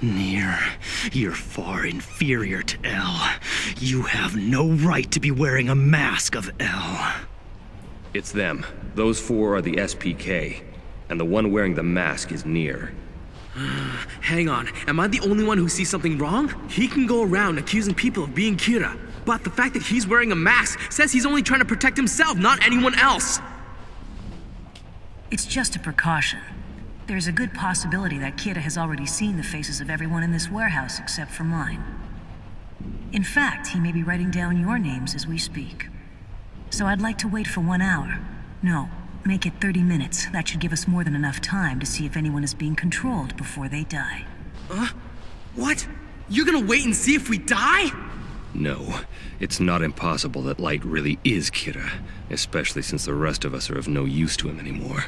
Near, you're far inferior to L. You have no right to be wearing a mask of L. It's them. Those four are the SPK. And the one wearing the mask is Near. Hang on, am I the only one who sees something wrong? He can go around accusing people of being Kira, but the fact that he's wearing a mask says he's only trying to protect himself, not anyone else. It's just a precaution. There's a good possibility that Kira has already seen the faces of everyone in this warehouse except for mine. In fact, he may be writing down your names as we speak. So I'd like to wait for one hour. No, make it 30 minutes. That should give us more than enough time to see if anyone is being controlled before they die. Huh? What? You're gonna wait and see if we die? No, it's not impossible that Light really is Kira, especially since the rest of us are of no use to him anymore.